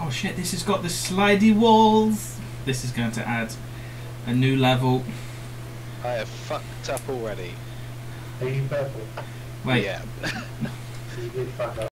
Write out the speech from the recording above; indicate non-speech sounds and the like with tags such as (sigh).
Oh shit, this has got the slidey walls. This is going to add a new level. I have fucked up already. Are you purple? Wait, Yeah. (laughs) You did fuck up.